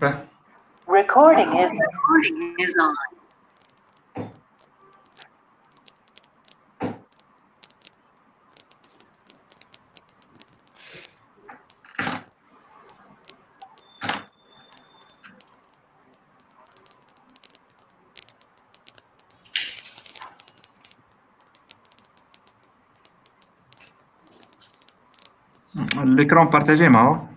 Beh. Recording is, recording is on. L'écran partagé est.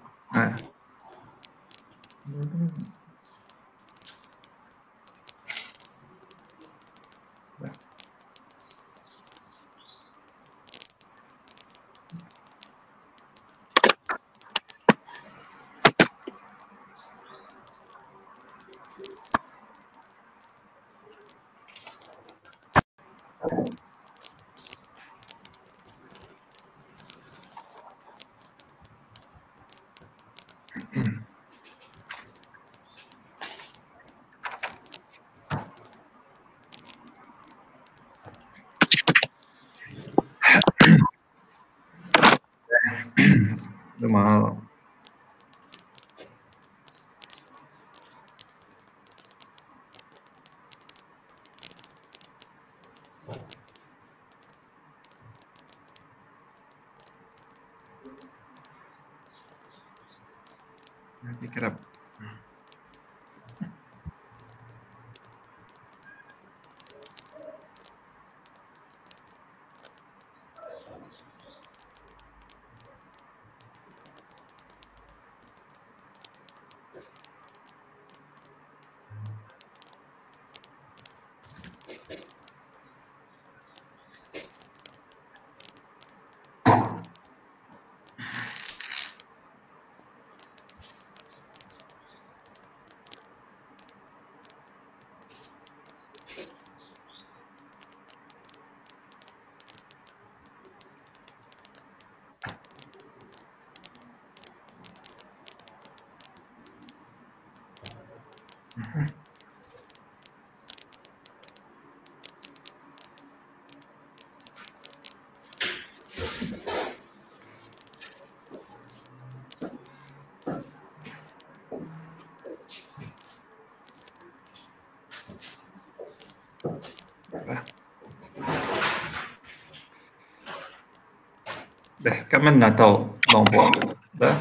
به كملنا تو l'envoi به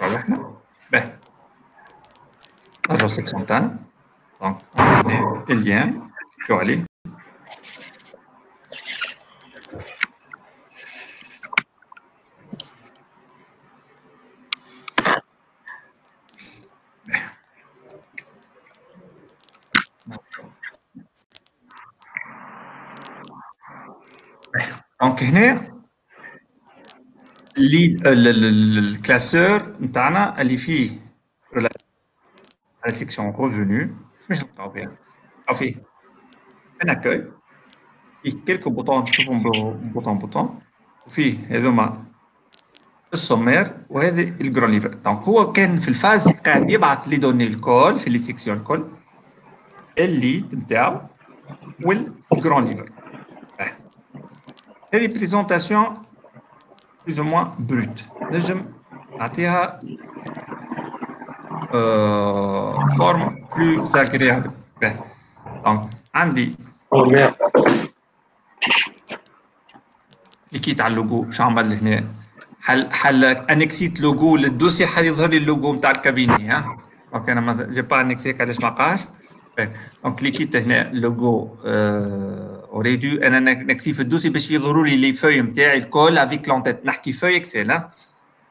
ربحنا به. نرجع سيكسيون تاعنا دونك اللين شو عليه دونك هنا اللي الكلاسور نتاعنا اللي فيه على سيكسيون ريفوني مش نلقاو فيها نلقاو فيه ان اكوي فيه كيلكو بوطون تشوفهم بوطون بوطون وفيه هذوما السومير وهذا الجران ليفر دونك هو كان في الفاز قاعد يبعث لي دوني الكل في لي سيكسيون الكل الليد نتاعو والجران ليفر هذه بريزونتاسيون plus ou moins brute نجم نعطيها فورم بلو اغريابل دونك عندي كليكيت على اللوجو شو عمل هنا حل حل انكسيت لوجو للدوسي حل يظهر لي اللوجو نتاع الكابيني ها دونك أنا ما جي با انكسيك علاش ما قاش دونك كليكيت هنا لوجو اوريدو أنا نكسي في الدوسي باش يظهروا لي لي فوي نتاعي الكل افيك لونتيت نحكي فوي اكسل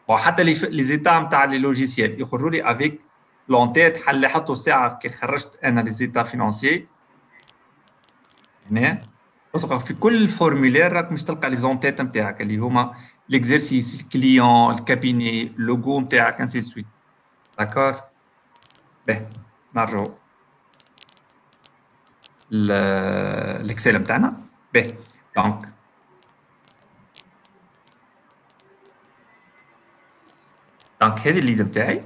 وحتى لي لي زيتا نتاع لي لوجيسيال يخرجوا لي افيك لونتيت حل حطوا ساعه كي خرجت أنا لي زيتا فينونسيي هنا تلقى في كل فورمولير راك مش تلقى لي زونتيت نتاعك اللي هما ليكزرسيس الكليون الكابيني لوجو نتاعك انسي سويت داكور به نرجعوا الإكسل نتاعنا به دونك دونك هذه الليد نتاعي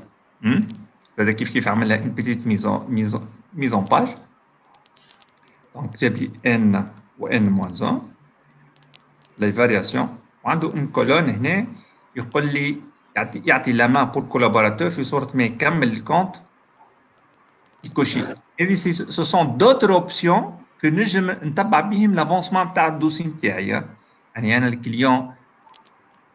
هذا كيف كيف عملها؟ ان بيتيت ميزون ميزون ميزون باج دونك جاب لي ان و ان موان 1 لي فارياسيون وعنده ان كولون هنا يقول لي يعطي يعطي لا مان بور كولابوراتور في صورة ما يكمل الكونت. يكوشي. ce sont d'autres options que نجم نتبع بهم l'avancement تاع الدوسي نتاعي يعني انا الكليون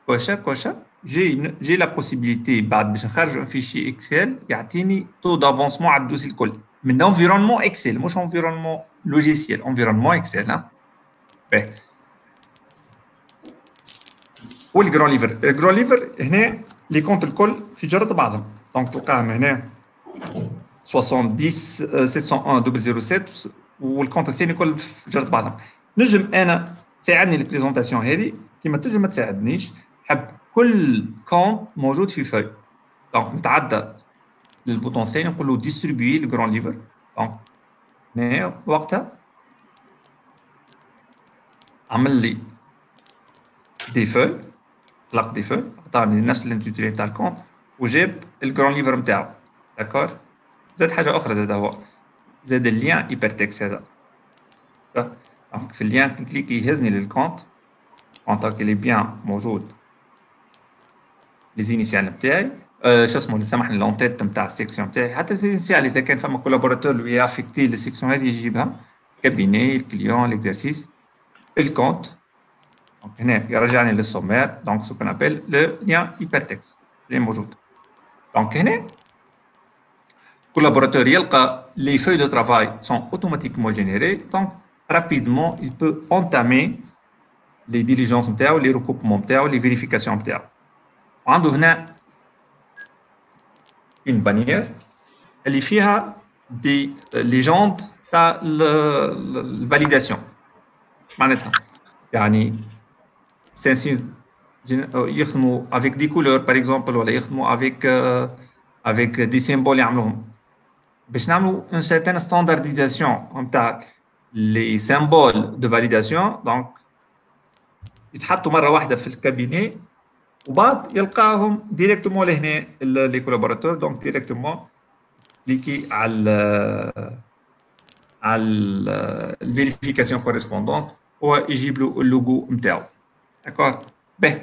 كوشا كوشا جي جي لا بوسيبيليتي بعد باش نخرج ان فيشي اكسل يعطيني تو دافونسمون على الدوسي الكل من انفيرونمون اكسل مش انفيرونمون لوجيسيال انفيرونمون اكسل ها باهي والجرون ليفر الجرون ليفر هنا لي كونت الكل في جرة بعضهم دونك تلقاهم هنا 70 آه، 701 007 والكونت الثاني كل جرة بعضهم. نجم أنا تساعدني البريزونتاسيون هذه كيما تنجم ما تساعدنيش حب كل كونت موجود في فاي دونك نتعدى للبوطون الثاني نقول له ديستريبيي الجرون ليفر دونك هنا وقتها عمل لي دي فوي خلق دي فوي عطاني نفس الانتيتولي بتاع الكونت وجاب الجرون ليفر نتاعو داكور زاد حاجة أخرى زاد هو. زاد اللين ايبرتكس هذا. دونك في اللين كليك يهزني للكونت كونت اللي بيان موجود. لي زينيسيال نتاعي آه شو اسمه سامحني لونتيت نتاع السيكسيون نتاعي حتى زينيسيال إذا كان فما كولابوراتور اللي يافيكتي للسيكسيون هذه يجيبها. كابيني الكليون ليكزارسيس الكونت دونك هنا يرجعني للسومير دونك سو كون ابل لو لين هايبرتكست اللي موجود. دونك هنا collaborateur les feuilles de travail sont automatiquement générées, donc rapidement, il peut entamer les diligences, les recoupements, les vérifications. On a une bannière, elle y a des euh, légendes de validation. Euh, avec des couleurs, par exemple, avec, euh, avec des symboles. باش نعملوا une certaine standardisation. نتاع les symboles de validation. Donc يتحطوا مرة واحدة في الكابيني وبعد يلقاهم ديريكتومون لهنا لي كولابوراتور دونك ديريكتومون كليكي على على الفيريفيكاسيون كوريسبوندونت هو يجيب له اللوجو نتاعو داكور باهي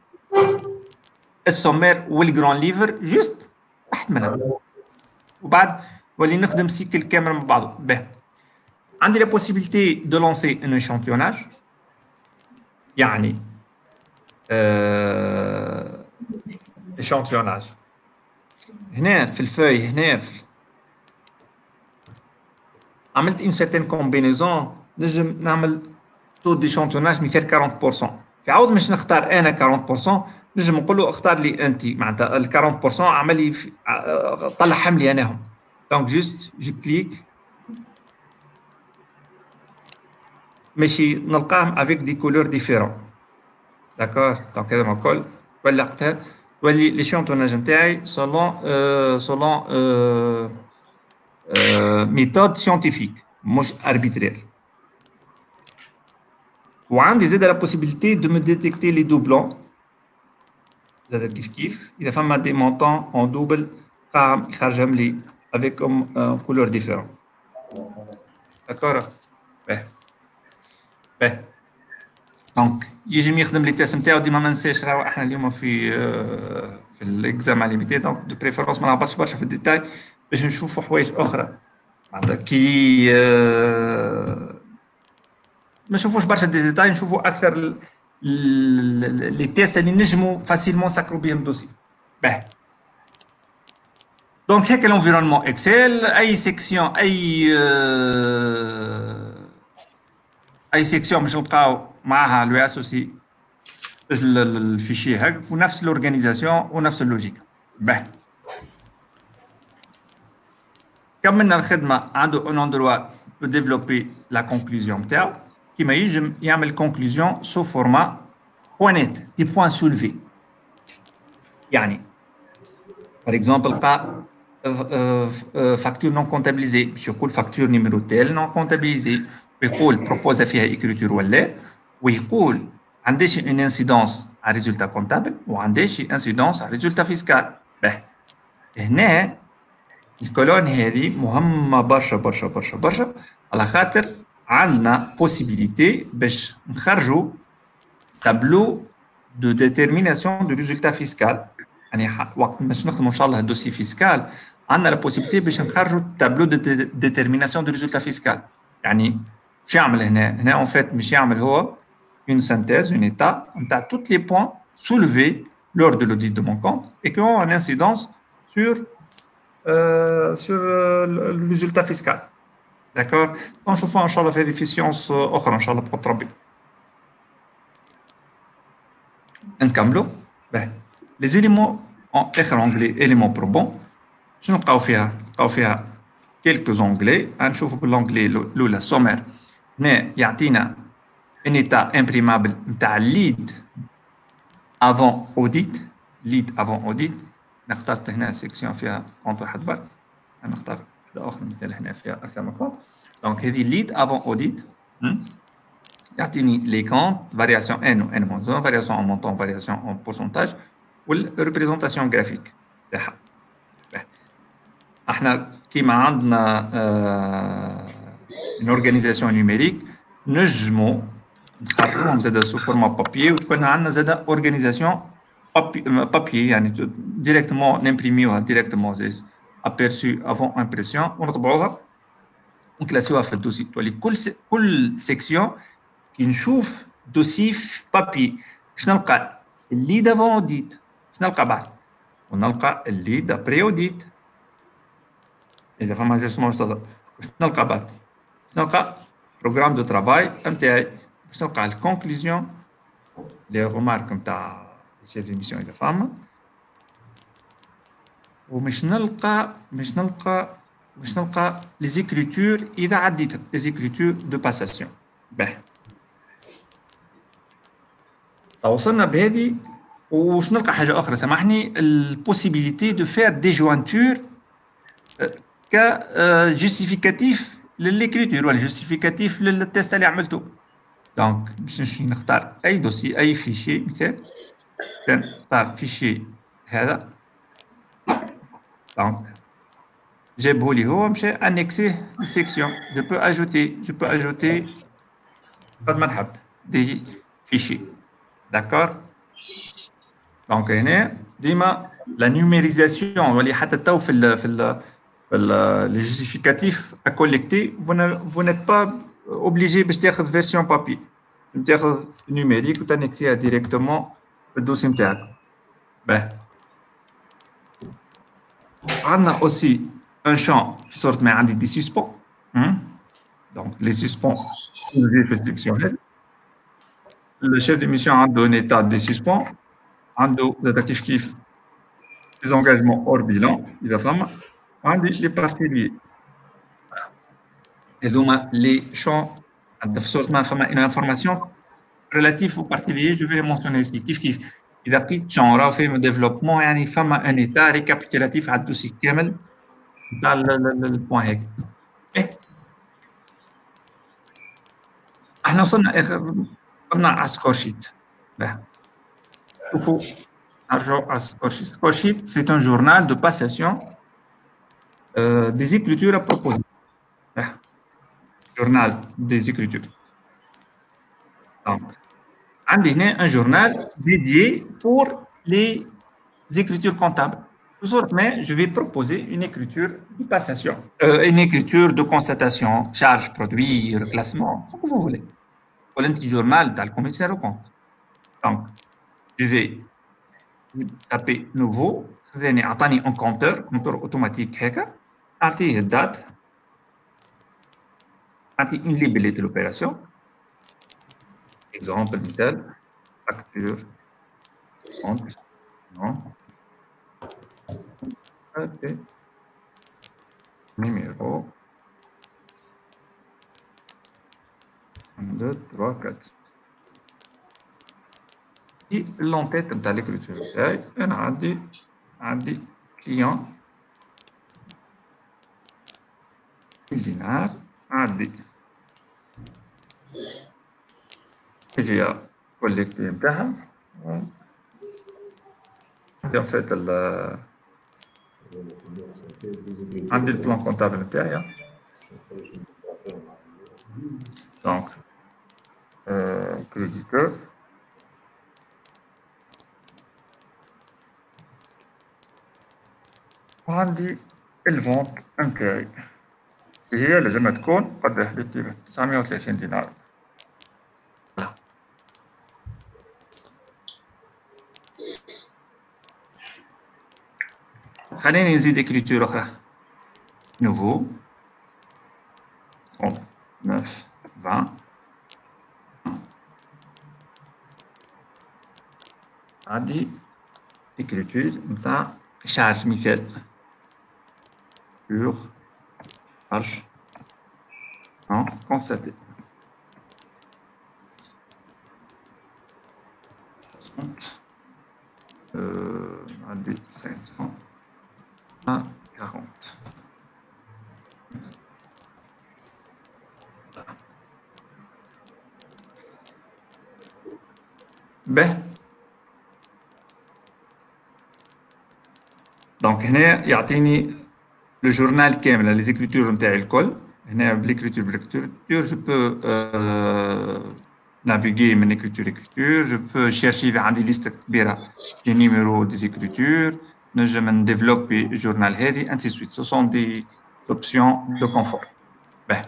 السومير والجران ليفر جوست واحد منهم وبعد ولي نخدم سيكل كامل مع بعضه. به عندي لا بوسيبيليتي دو لونسي ان اشانتيوناج يعني اشانتيوناج هنا في الفوي هنا في عملت اون سيرتين كومبينيزون نجم نعمل تو ديشانتيوناج مثال 40% في عوض مش نختار أنا 40% نجم نقول له اختار لي انت معناتها ال 40% عمل لي طلعهم لي أنا هم. دونك جوست جو كليك ماشي نلقاهم افيك دي كولور ديفيرون داكور دونك هذا الكل ولا وقتها تولي لي شونتوناج نتاعي سولون سولون ميثود سيونتيفيك مش اربيترير وعندي زاد لا بوسيبيليتي دو مو ديتيكتي لي دوبلون زاد كيف كيف اذا فما دي مونطون اون دوبل قاعد يخرجهم لي افيك ام كولور ديفيرون داكور باهي باهي دونك يجي يخدم لي تيست نتاعو ديما ما ننساش راهو احنا اليوم في في الاكزامان ليميتي دونك دو بريفيرونس ما نهبطش برشا في الديتاي باش نشوفوا حوايج اخرى معناتها كي ما نشوفوش برشا دي ديتاي نشوفوا اكثر لي تيست اللي نجموا فاسيلمون سكروا بهم دوسي باهي دونك هيك الانفيرونمون اكسل اي سيكسيون اي اي سيكسيون باش نلقاو معها لو اسوسي الفيشي هاك ونفس الاورغانيزاسيون ونفس اللوجيك باهي كملنا الخدمه عنده اون اندروا بو ديفلوبي لا كونكلوزيون نتاعو كيما يجم يعمل كونكلوزيون سو فورما بوانيت دي بوان سولفي يعني par exemple قا euh, euh, facture non comptabilisée يقول facture numéro tel non comptabilisée ويقول propose فيها écriture ولا ويقول عنديش une incidence على résultat comptable وعنديش incidence على résultat fiscal به هنا الكولون هذه مهمه برشا برشا برشا برشا على خاطر عندنا possibilité باش نخرجوا تابلو دو ديترميناسيون دو ريزولتا فيسكال يعني وقت باش نخدموا ان شاء الله الدوسي فيسكال عندنا لا بوسيبيتي باش نخرجوا تابلو دو ديترميناسيون دو ريزولتا فيسكال يعني شو يعمل هنا هنا اون فيت مش يعمل هو une synthèse, une état, on a tous les points soulevés lors de l'audit de mon compte et qui ont une incidence sur, euh, sur euh, le résultat fiscal. D'accord Donc, je fais, Inch'Allah, faire efficience autre, Inch'Allah, pour Rabbi. نكملوا به les éléments en اخر anglais éléments probants شنو نلقاو فيها نلقاو فيها quelques onglets غنشوفوا بالانجلي الاولى سومير هنا يعطينا ان ايتا امبريمابل نتاع ليد افون اوديت ليد افون اوديت اخترت هنا سيكسيون فيها كونت واحد برك نختار واحدة أخرى مثال هنا فيها أكثر من كونت دونك هذه ليد افون اوديت يعطيني لي كونت فارياسيون ان و ان موان 1 فارياسيون ان مونطون فارياسيون ان بورسونتاج والريبريزونتاسيون جرافيك تاعها إحنا كيما عندنا ان اورغانيزاسيون نيميريك نجمو نخرجوهم زاد سو فورما بابيي وتكون عندنا زاد اورغانيزاسيون بابيي يعني ديريكتومون نمبريميوها ديريكتومون زي ابيرسو افون امبرسيون ونطبعوها ونكلاسيوها في الدوسي تولي كل كل سيكسيون كي نشوف دوسي في بابي شنو نلقى الليد افون اوديت شنو نلقى بعد ونلقى الليد ابري اوديت اذا فما جسم مستضر شنو نلقى بعد نلقى بروغرام دو ترافاي نتاعي باش نلقى الكونكلوزيون لي رومارك نتاع الشيف ديميسيون اذا فما ومش نلقى مش نلقى مش نلقى لي زيكريتور اذا عديت لي زيكريتور دو باساسيون به وصلنا بهذه وش نلقى حاجة أخرى؟ سامحني البوسيبيليتي دو فير دي جوانتور ك جوستيفيكاتيف لليكريتور ولا جوستيفيكاتيف للتيست اللي عملته. دونك باش نختار أي دوسي أي فيشي مثال. نختار فيشي هذا. Jabouli, je vais annexer une section. Je peux ajouter, je peux ajouter des fichiers. D'accord? Donc, la numérisation, le justificatif à collecter, vous n'êtes pas obligé de faire une version papier. Vous numérique, vous annexez directement le dossier. Ben. On a aussi un champ qui sort de des suspens. Hein. Donc, les suspens sont justifiés Le chef de mission a donné état des suspens. Un d'actifs qui des engagements hors bilan, il a femme, un les particuliers. Et donc, les champs, de sorte, une information relative aux particuliers, je vais les mentionner ici. اذا لقيت شون راه في ديفلوبمون يعني فما ان ايتا ريكابيتولاتيف على الدوسي كامل تاع البوان هيك احنا وصلنا اخر وصلنا على سكور شيت شوفوا نرجعوا على سكور شيت سكور شيت سي ان جورنال دو باساسيون Euh, des écritures à proposer. Ah. Journal un journal dédié pour les écritures comptables. Mais je vais proposer une écriture de passation, euh, une écriture de constatation, charge, produit, reclassement, ce que vous voulez. Pour un petit journal, dans le commissaire au compte. Donc, je vais taper nouveau, je attendre un compteur, compteur automatique hacker, attendre date, une libellé de l'opération, لوبيراسيون اكزومبل مثال فاكتور كونت نون اوكي numéro 1 2 3 4 et l'entête نتاع l'écriture نتاعي انا عندي عندي كليون دينار عندي هي كوليكتي نتاعها عندي en fait ال عندي البلان كونتابل نتاعي دونك كريديتور وعندي الفونت نتاعي هي لازم تكون قد حددت 930 دينار. Chaîne d'écriture. Nouveau. 39, 20. 10. Écriture dans châche mifette. H1 هنا يعطيني لو جورنال كامل لي زيكريتور نتاعي الكل هنا بالécriture بالécriture je peux euh, naviguer من écriture écriture je peux chercher عندي ليست كبيره لي نيميرو دي زيكريتور نجم نديفلوبي الجورنال هذه انسي سويت سو سون دي اوبسيون دو كونفور به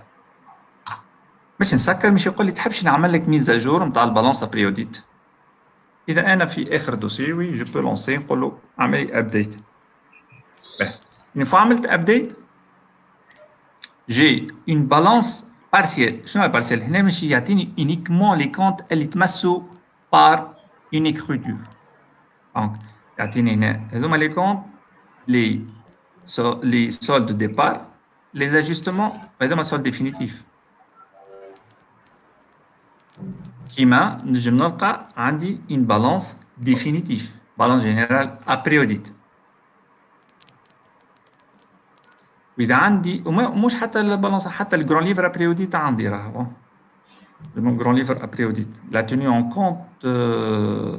باش نسكر مش يقول لي تحبش نعمل لك ميزاجور نتاع البالونس بريوديت اذا انا في اخر دوسي وي جو بو لونسي نقول له اعمل لي ابديت Une fois que update, j'ai une balance partielle. Je suis pas partielle. Je uniquement les comptes qui sont par une écriture. Donc, les comptes, les, les soldes de départ, les ajustements, les soldes définitifs. Kima, je n'ai pas une balance définitive, balance générale après audit. واذا عندي مش حتى البالانس حتى الجران ليفر ابريوديت عندي راهو le grand livre ابريوديت la tenue en compte euh,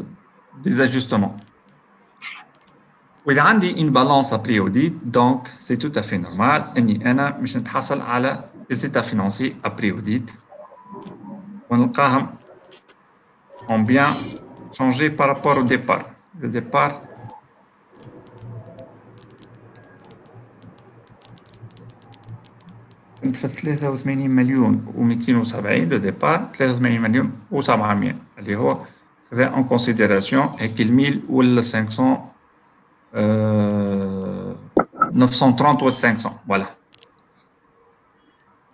des ajustements واذا عندي une balance ابريوديت donc c'est tout à fait normal اني انا مش نتحصل على les états financiers ابريوديت ونلقاهم ont bien changé par rapport au départ le départ 83 مليون و270 لو ديبار 83 مليون و700 اللي هو خذا اون كونسيديراسيون هيك ال 1000 ولا 500 euh, 930 ولا 500 فوالا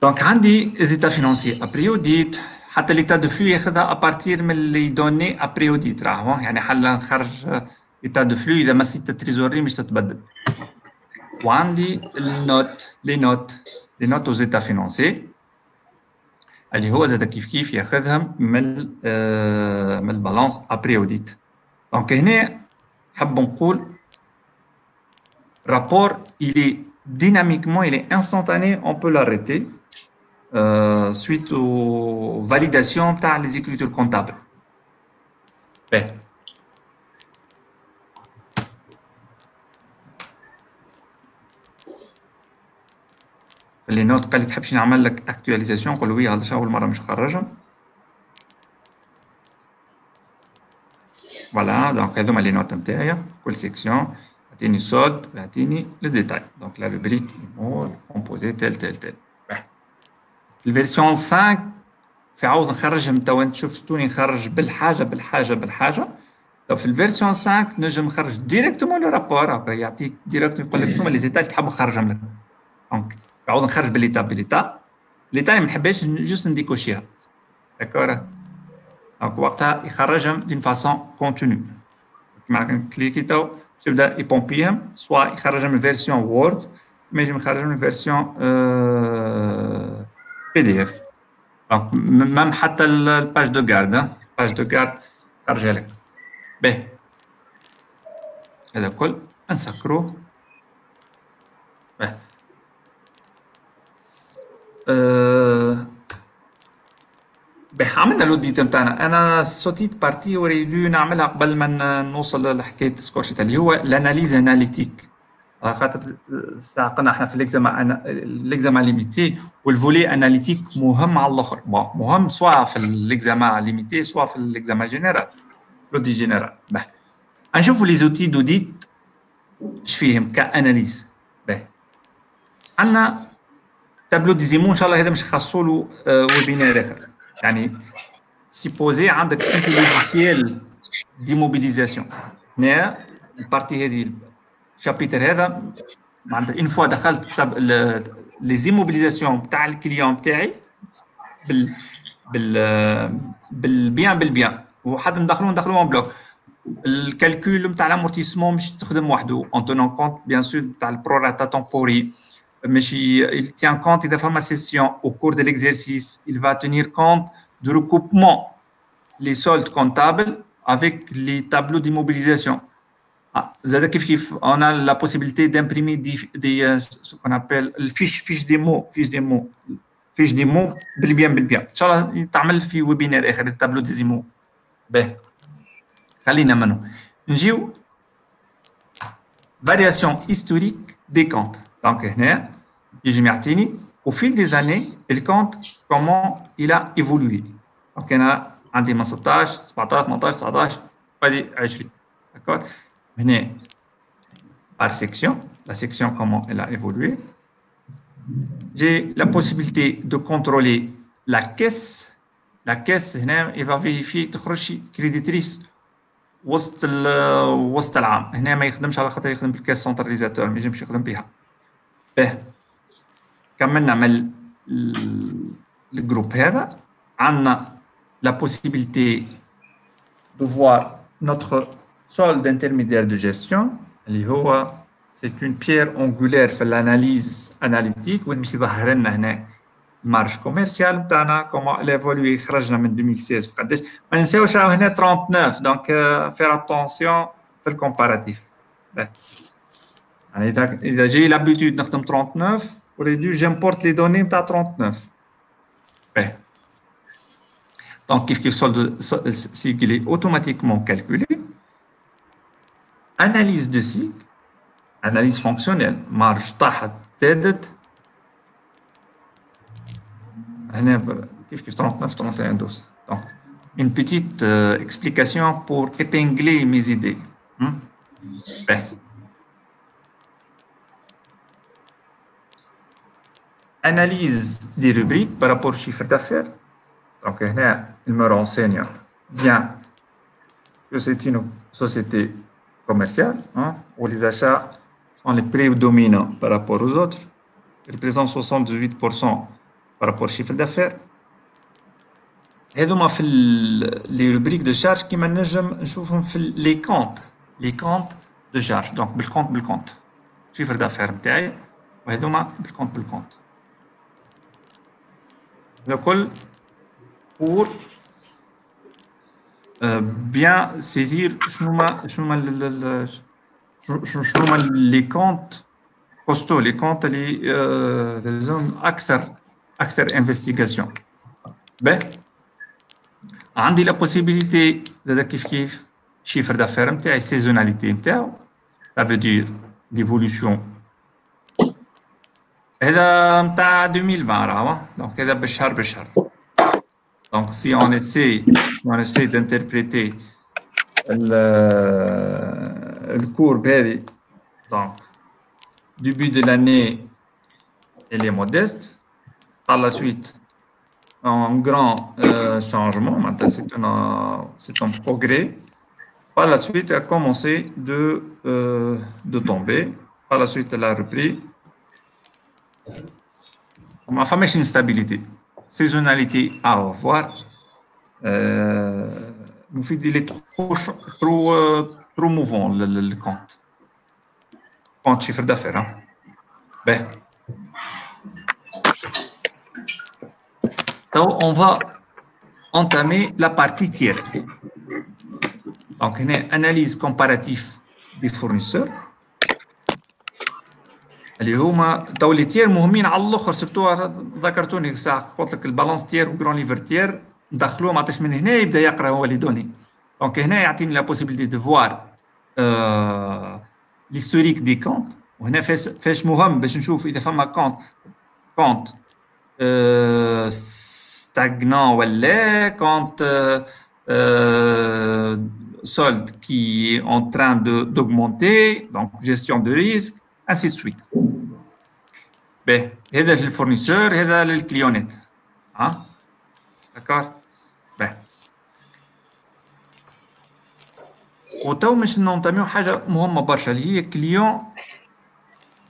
دونك عندي زيتا فينانسي ابريوديت حتى ليتا دو فلو ياخذها ابارتير من لي دوني ابريوديت راهو يعني حل نخرج ايتا دو فلو اذا مسيت التريزوري مش تتبدل وعندي النوت لي نوت لي نوت aux états financiers اللي هو زاد كيف كيف ياخذهم من آه من البالانس ابري اوديت دونك هنا حب نقول rapport il est dynamiquement il est instantané on peut l'arrêter euh, suite aux validations تاع les écritures comptables ben. اللي نوت قال لي تحبش نعمل لك اكتواليزاسيون نقول له وي هذا أول مرة مش خرجهم فوالا دونك هذوما لي نوت نتاعي كل سيكسيون يعطيني سولد ويعطيني لو ديتاي. دونك لا روبريك ايمول كومبوزي تيل تيل في الفيرسيون 5 في عاوز نخرجهم تو أنت شفتوني نخرج بالحاجة بالحاجة بالحاجة. تو في الفيرسيون 5 نجم نخرج ديريكتومون لو رابور يعطيك ديريكت يقول لك شنو لي زيتاي تحب نخرجهم لك. دونك عاوز نخرج باليتا باليتا ليتا ما نحبش جوست نديكوشيها. داكور دونك وقتها يخرجهم دون فاسون كونتينيو كيما كليكي تو تبدأ يبومبيهم سوا يخرجهم فيرسيون وورد ما يجي يخرجهم فيرسيون بي دي اف دونك ميم حتى الباج دو كارد باج دو كارد خرجها لك. باهي هذا كل نسكروه. باهي به عملنا الاوديت نتاعنا أنا صوتيت بارتي وريدو نعملها قبل ما نوصل لحكاية سكوشيت اللي هو الأناليز أناليتيك. خاطر ساعة قلنا إحنا في ليكزاما ليكزاما ليميتي والفولي أناليتيك مهم على الآخر. مهم سواء في ليكزاما ليميتي سواء في ليكزاما جينيرال. لودي جينيرال به نشوفوا لي زوتي دوديت إيش فيهم؟ كأناليز. به عندنا تابلو دي زيمون ان شاء الله هذا مش خاصو له آه، ويبينار اخر يعني سيبوزي عندك انت لوجيسيال دي موبيليزاسيون هنا البارتي هذه الشابيتر هذا معناتها اون فوا دخلت لي زيموبيليزاسيون تاع الكليون تاعي بال بال بالبيان بالبيان وحتى ندخلو ندخلو ان بلوك الكالكول نتاع الامورتيسمون مش تخدم وحده اون تونون كونت بيان سور تاع البروراتا تمبوري ماشي il tient compte اذا فما سيسيون au cours de l'exercice il va tenir compte du recoupement les soldes comptables avec les tableaux d'immobilisation Ah, زاد كيف كيف on a la possibilité d'imprimer des, des euh, ce qu'on appelle الفيش فيش دي مو فيش دي مو فيش دي مو بالبيان بالبيان ان شاء الله تعمل في ويبينار اخر التابلو دي زيمو باهي خلينا منه نجيو variation historique des comptes. Donc, هنا يجي يعطيني au fil des années le compte comment il a évolué. Donc, هنا عندي من 16 17 18 19 وهذه 20 d'accord هنا par section la section comment elle a évolué j'ai la possibilité de contrôler la caisse la caisse هنا il va vérifier تخرج شي créditrice وسط ال- وسط العام هنا ما يخدمش على خاطر يخدم بالكاس سنتراليزاتور ما ينجمش يخدم بها به كملنا من ال- ال- الجروب هذا عندنا la possibilité de voir notre solde intermédiaire de gestion اللي هو c'est une pierre angulaire في الاناليز اناليتيك وين مش يظهر لنا هنا المارج كوميرسيال نتاعنا كومون ايفولوي خرجنا من 2016 بقداش ما ننساوش راهو هنا 39 دونك فير اتونسيون في الكومباراتيف J'ai l'habitude de 39, j'importe les données 39. Donc, il est automatiquement calculé. Analyse de cycle, analyse fonctionnelle, marge tahat zedet. Donc, une petite euh, explication pour épingler mes idées. Hmm. analyse des rubriques par rapport au chiffre d'affaires donc هنا il me renseigne bien que c'est une société commerciale hein, où les achats sont les prédominants par rapport aux autres ils représentent 78% par rapport au chiffre d'affaires هذوما في لي روبريك دو شارج كيما نجم نشوفهم في لي كونت لي كونت دو شارج دونك بالكونت بالكونت شيفر دافير نتاعي وهذوما بالكونت بالكونت ال- شنو- شنو شنو ما لي كونت كوستو لي كونت اللي آه، لازم اكثر اكثر انفستيغاسيون باهي عندي لا بوسيبيليتي زاد كيف كيف شيفر دافير نتاعي سيزوناليتي نتاعو ça veut dire l'évolution هذا نتاع 2020 راهو دونك هذا بالشهر بالشهر Donc, si on essaie, on essaie d'interpréter le, le courbe, هذه, donc, début de l'année, elle est modeste. Par la suite, un grand euh, changement, maintenant, c'est un, c'est un progrès. Par la suite, elle a commencé de, euh, de tomber. Par la suite, elle a repris. Ma femme est une stabilité. Saisonnalité à revoir. Euh, مفيد il est trop ch- trop euh, trop mouvant le, le, le compte. Compte chiffre d'affaires. Hein. Ben. Donc, on va entamer la partie tiers. Donc, une analyse comparative des fournisseurs. اللي هما تو لي مهمين على الأخر سيرتو ذكرتوني ساعة قلت لك البالانس تير وجرون ليفر تير ندخلوه عطاش من هنا يبدأ يقرأ هو لي دوني دونك هنا يعطيني لا بوسيبيليتي دو فوار ليستوريك دي كونت وهنا فاش فاش مهم باش نشوف إذا فما كونت كونت ستاغنون ولا كونت solde qui est en train d'augmenter, donc gestion ainsi de suite. Ben, هذا للفورنيسور هذا للكليونات ها؟ دكار ben. وتو مش ننتميو حاجة مهمة برشا اللي هي كليون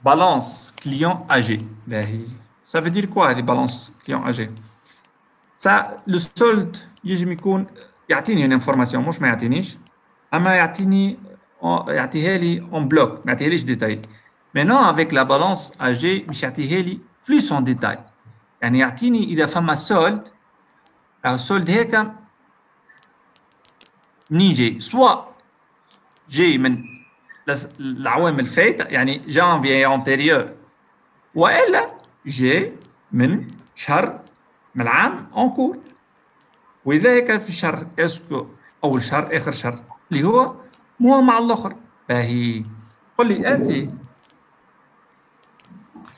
بالانس كليون أجي باهي ça veut dire quoi هذه بالانس كليون أجي ça le solde يجم يكون يعطيني une information مش ما يعطينيش. أما يعطيني يعطيها لي اون بلوك ما يعطيهاليش ديتاي Maintenant, avec la balance AG, مش يعطيها لي plus en détail. يعني يعطيني إذا فما solde. السولد هيك منين جاي؟ سواء جاي من العوام الفايتة يعني جانفي انتيريور والا جاي من شهر من العام اون كور واذا هيك في شهر اسكو اول شهر اخر شهر اللي هو مو مع الآخر باهي قل لي انت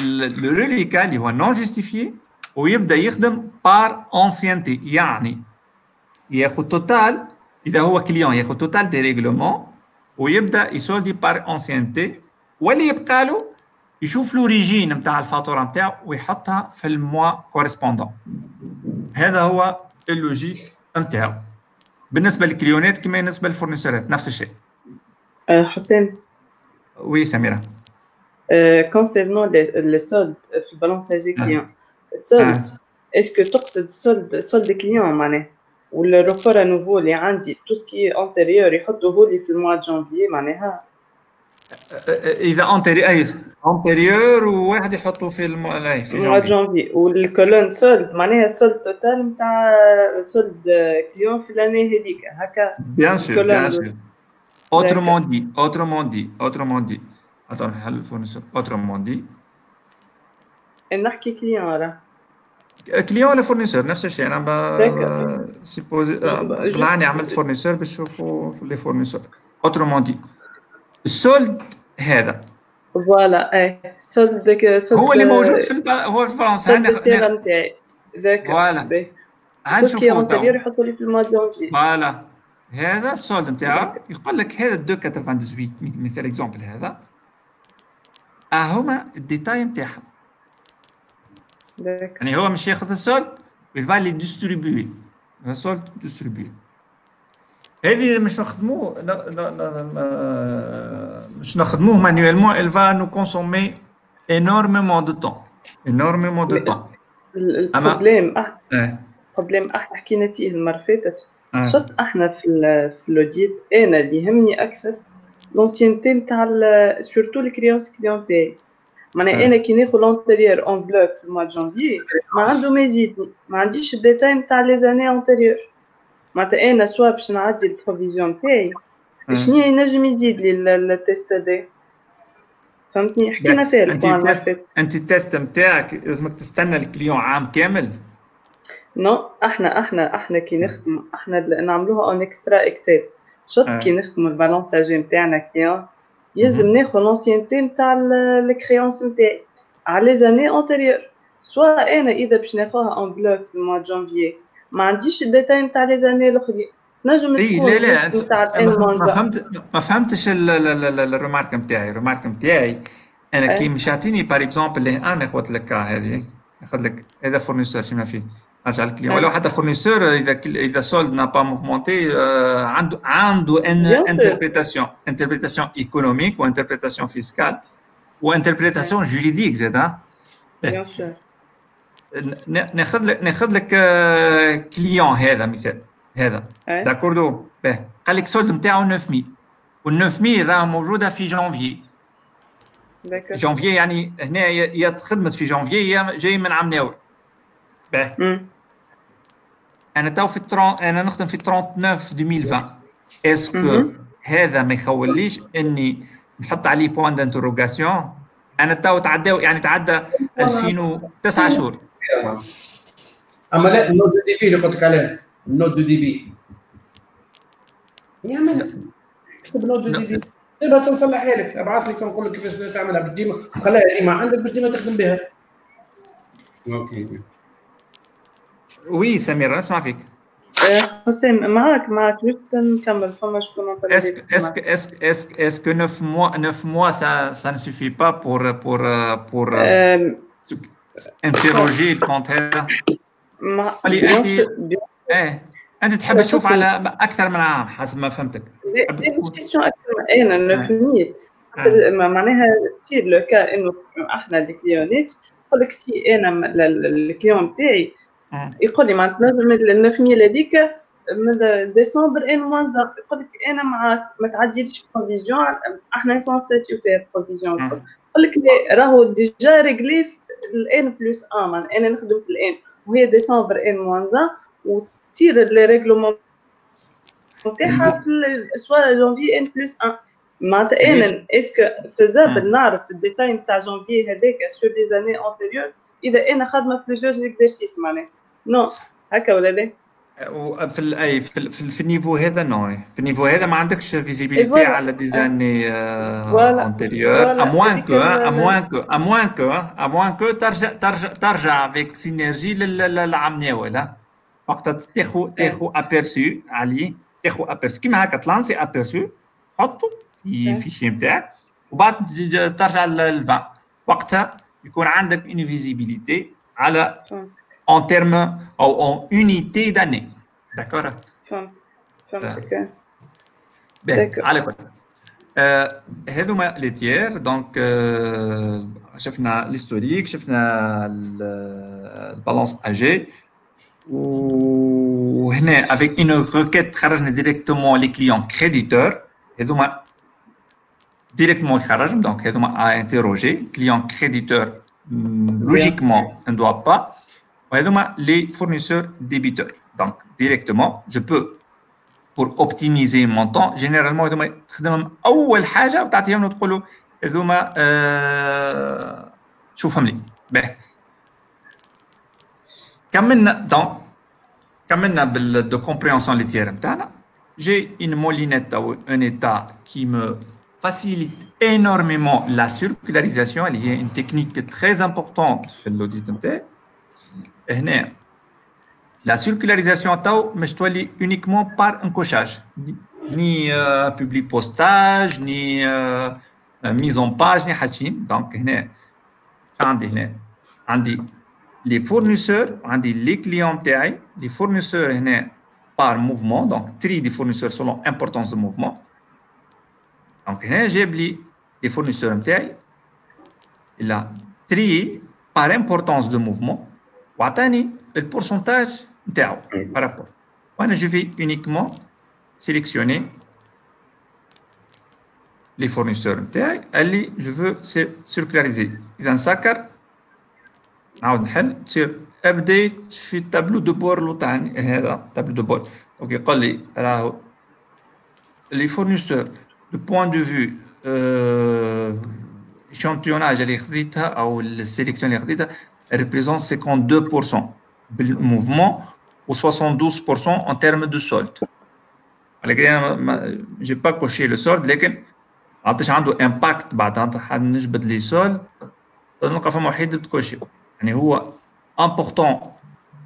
لو ريليكا اللي هو نون جوستيفيي ويبدا يخدم بار انسيانتي يعني ياخذ توتال اذا هو كليون ياخذ توتال دي ريغلومون ويبدا يسولدي بار انسيانتي واللي يبقى له يشوف لوريجين نتاع الفاتوره نتاعو ويحطها في الموا كوريسبوندون هذا هو اللوجيك نتاعو بالنسبة للكليونات كما بالنسبة للفورنيسورات نفس الشيء حسين وي سميره كونسيرنون لي سولد في البالونس اجي كليون السولد اسكو تقصد سولد سولد كليون معناها ولا روفور نوفو اللي عندي تو سكي انتيريور يحطوه لي في الموا جانفيي معناها اذا انتيريور انتيريور وواحد يحطه في الم... لا في الموا جانفي والكولون سولد معناها سولد توتال نتاع سولد كليون في لاني هذيك هكا بيان سور بيان سور autrement dit autrement dit autrement dit attends نحل الفورنيسور autrement dit نحكي كليون راه كليون ولا فورنيسور نفس الشيء أنا ب سيبوزي طلعني عملت فورنيسور باش نشوفوا لي فورنيسور اوترومون دي السولد هذا فوالا اي سولد سولد هو اللي موجود في الب... هو في البالانس عندنا نتاعي فوالا هنشوفوا انتيريور يحطوا لي في الماجونجي فوالا هذا السولد نتاعو يقول لك هذا 298 مثال اكزومبل هذا هما الديتاي نتاعهم يعني هو مش ياخذ السولد ويفا لي ديستريبيوي السولد ديستريبيوي هذه مش نخدموه مش نخدموه مانيوالمون il va nous consommer énormément de temps. Énormément de temps. البروبليم البروبليم إحنا حكينا فيه المرة فاتت. شط إحنا في في اللوديت أنا اللي يهمني أكثر لونسينتي نتاع سورتو الكريونس كليون تاعي معناها أنا كي ناخذ لونتيريور اون بلوك في الموا جانفي ما عنده ما يزيدني ما عنديش الديتاي نتاع لي زاني انتيريور معناتها أنا سوا باش نعدي البروفيزيون تاعي شنو ينجم يزيد لي التيست هذا فهمتني حكينا فيه الأسبوع انت التيست نتاعك لازمك تستنى الكليون عام كامل نو إحنا إحنا إحنا كي نخدم إحنا نعملوها اون اكسترا اكسل شوط كي نخدم البالونس أجي نتاعنا كليون يلزم ناخذ لونسيانتي نتاع الكريونس نتاعي. على لي زاني انتيريور سوا أنا إذا باش ناخذها اون بلوك في الموا جانفيي ما عنديش الديتاي نتاع لي زاني الأخرين. نجم إي لا لا ما فهمت ما فهمتش الريمارك نتاعي. الريمارك نتاعي أنا كي مش يعطيني بار اكزومبل أنا ناخذ لك هذه. ناخذ لك هذا فورنيسور شنو فيه؟ نرجع للكليون ولو حتى فورنيسور اذا اذا سولد نا با موفمونتي عنده عنده ان انتربريتاسيون انتربريتاسيون ايكونوميك وانتربريتاسيون فيسكال وانتربريتاسيون جوريديك زاد سور ناخذ لك ناخذ لك كليون هذا مثال هذا داكوردو باه قال لك السولد نتاعو 9000 وال 9000 راه موجوده في جونفي جونفي يعني هنا يا خدمت في جونفي يا جاي من عام ناور باه أنا تو في ترون أنا نخدم في 39 2020 اسكو هذا ما يخوليش إني نحط عليه بوان دانتروغاسيون أنا تو تعدى يعني تعدى 2009 شهور. أما لا النود دو دي بي اللي قلت لك عليه النود دو دي بي يعمل اكتب نود دو دي بي تبغى تنصلحها لك. ابعث لي تنقول لك كيفاش تعملها بالديما وخليها ديما عندك باش ديما تخدم بها. أوكي. وي سمير نسمع فيك حسام معاك معاك جست نكمل فما شكون Est-ce que, est-ce que, est-ce, est-ce, est-ce que 9 mois, 9 mois ça, ça ne suffit pas pour, pour, pour euh, interroger الكونت هذا؟ اللي انت ايه انت تحب تشوف على اكثر من عام حسب ما فهمتك مش كيستيون اكثر من انا 900 معناها تصير لو كا انه احنا دي كليونات يقول لك سي انا الكليون بتاعي يقول لي معناتها نجم ال 900 هذيك من ديسمبر ان موان يقول لك أنا معاك ما تعديلش بروفيزيون أحنا نكونستاتيو فيها بروفيزيون يقول لك راهو ديجا ريغلي الان بلس ان أنا نخدم في الان وهي ديسمبر ان موان وتصير لي ريغلومون نتاعها في سوا جونفي ان بلس ان معناتها أنا اسكو فيزابل نعرف الديتاي نتاع جونفي هذاك سور دي زاني انتيريور إذا أنا خادمه بليزيور زيكزارسيس معناها. نو هكا ولا لا؟ في ال اي في, في, في النيفو هذا نو في النيفو هذا ما عندكش فيزيبيليتي على دي زاني انتيريور اموان كو اموان كو اموان كو اموان كو ترجع ترجع ترجع فيك سينرجي للعام ناول وقتها تاخو تاخو ابيرسو عليه تاخو ابيرسو كيما هكا تلانسي ابيرسو حطه في الفيشي نتاعك وبعد ترجع لل وقتها يكون عندك اون فيزيبيليتي على en termes ou en unité d'année. D'accord فهمتك على كل هذوما لي تيير دونك شفنا l'historique شفنا البالانس اجي وهنا avec une requête خرجنا directement les clients créditeurs هذوما directement يخرج donc هذوما à interroger client créditeur logiquement ne doit pas les fournisseurs débiteurs. Donc, directement, je peux, pour optimiser mon temps, généralement, تخدم أول حاجة وتعطيهم وتقول له هذوما شوفهم لي. باهي. كملنا دونك كملنا بال de compréhension ليتير نتاعنا. J'ai une molinette ou un état qui me facilite énormément la circularisation. Il y a une technique très importante في l'audit نتاعي. هنا la circularisation تاو مش تولي uniquement par un cochage ni euh, public postage ni euh, mise en page ni حاجين دونك هنا عندي هنا عندي les fournisseurs عندي les clients تاعي les fournisseurs هنا par mouvement donc tri des fournisseurs selon importance de mouvement donc هنا جاب لي les fournisseurs نتاعي il a trié par importance de mouvement وعطاني البورسونتاج نتاعو بارابور وانا جو في uniquement sélectionner les fournisseurs نتاعي قال لي جو فو سيركلاريزي اذا نسكر نعاود نحل تصير ابديت في التابلو دو بور لو تاعني هذا تابلو دو بور دونك يقول لي راهو لي فورنيسور دو بوان دو فيو échantillonnage اللي خديتها او السيليكسيون اللي خديتها représente 52% du mouvement ou 72% en termes de solde. Je n'ai pas coché le solde, mais عطيش عنده امباكت بعد نجبد لي سول نلقى فما وحيد تكوشي يعني هو امبورتون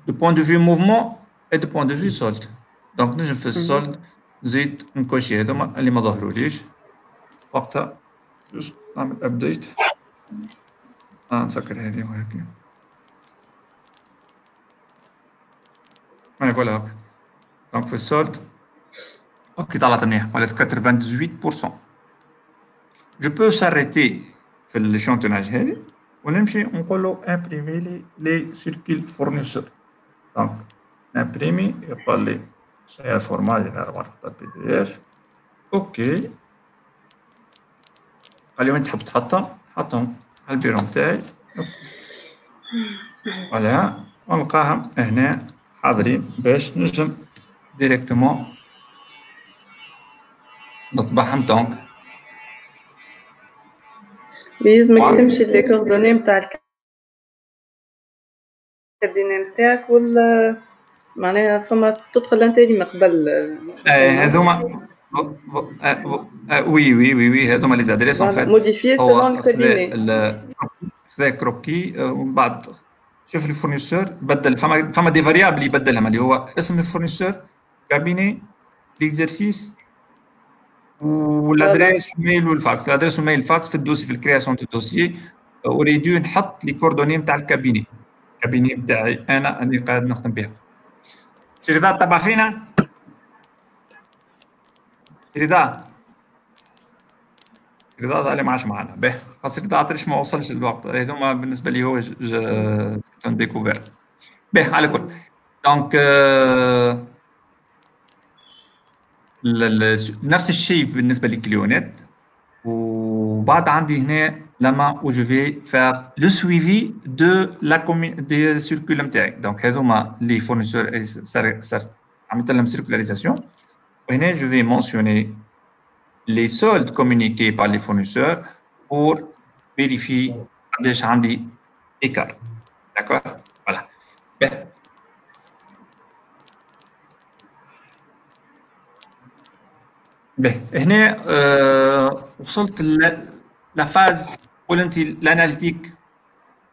دو بوان دو فيو موفمون اي دو بوان دو فيو سولد دونك نجم في السولد نزيد نكوشي هذوما اللي ما ظهروليش وقتها جوست نعمل ابديت اه نسكر هذه وهيك voilà. Donc, le solde, ok, dans la dernière, on est 98%. Je peux s'arrêter sur l'échantillonnage, ونمشي نقول له امبريمي لي لي سيركيل فورنيسور دونك امبريمي يقول لي شنو الفورمات اللي راح نختار بي دي اف اوكي قال لي وين تحب تحطهم حطهم على البيرو نتاعي فوالا ونلقاهم هنا حاضرين. باش نجم ديريكتومون نطبعهم. دونك لازمك تمشي لي كوردوني نتاع الكابيني نتاعك ولا معناها فما تدخل انت من قبل هذوما وي وي وي وي هذوما لي زادريس ان فيت موديفي سيلون الكابيني خذا كروكي ومن بعد شوف الفورنيسور بدل فما فما دي فاريابل يبدلهم اللي هو اسم الفورنيسور كابيني ليكزرسيس والادريس والميل والفاكس الادريس والميل الفاكس في الدوسي في الكرياسيون دو دوسي اريد نحط لي كوردوني نتاع الكابيني الكابيني نتاعي أنا اللي قاعد نخدم بها رضا تبع فينا رضا رضا ظالم عاش معنا. به. خاص رضا عطريش ما وصلش الوقت. هذوما بالنسبة لي هو سون ديكوفير. به على كل دونك نفس الشيء بالنسبة للكليونات وبعد عندي هنا لما و جو في فير لو سويفي دو لا دي سيركول نتاعي دونك هذوما لي فورنيسور عملت لهم سيركولاريزاسيون وهنا جو في مونسيوني les soldes communiqués par les fournisseurs pour vérifier قداش عندي écart. D'accord Voilà. Ben. Ben. هنا euh, وصلت لفاز قول انت الاناليتيك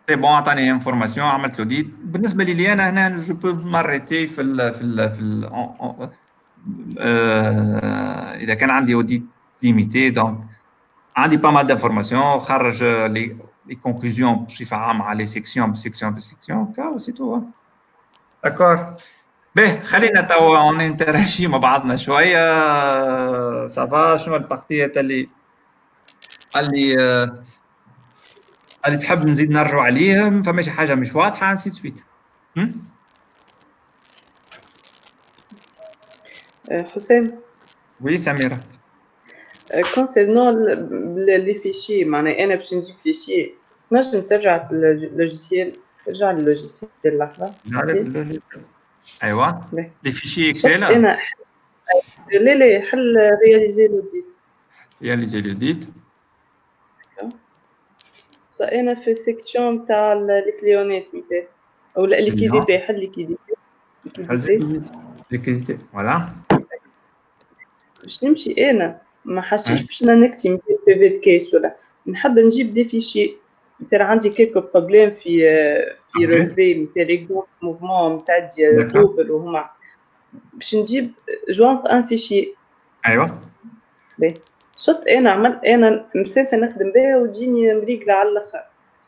سي بون عطاني انفورماسيون عملت له ديت بالنسبه لي انا هنا جو بو ماريتي في ال في ال في ال euh, اذا كان عندي اوديت limitée. Donc, عندي با مال دانفورماسيون خرج les conclusions, بصفه عامه على سيكسيون بسيكسيون بسيكسيون كا وسي تو داكور باهي خلينا توا نتراجي مع بعضنا شوية صافا شنو البارتي اللي اللي اللي تحب نزيد نرجع عليهم فماشي حاجة مش واضحه نسيت سويت حسام وي سميره كونسيرنون لي فيشي معناها أنا باش نجيب فيشي تنجم ترجع اللوجيسيال ترجع للوجيسيال لحظه ايوا لي فيشي اكسل أنا لا لا حل رياليزي لوديت رياليزي لوديت فانا في السيكسيون تاع الكليونات مثال أو الليكيديتي حل ليكيديتي ليكيديتي فوالا باش نمشي أنا ما حسيتش باش نكسي 200 بي في كيس ولا. نحب نجيب دي فيشي. مثلا عندي كيلكو بروبليم في في ريلفي مثلا اكزومبل موفمون نتاع دوبل وهما. باش نجيب جوانت ان فيشي أيوه. باهي شط أنا عملت أنا مساسة نخدم بها وتجيني مريقلة على الآخر.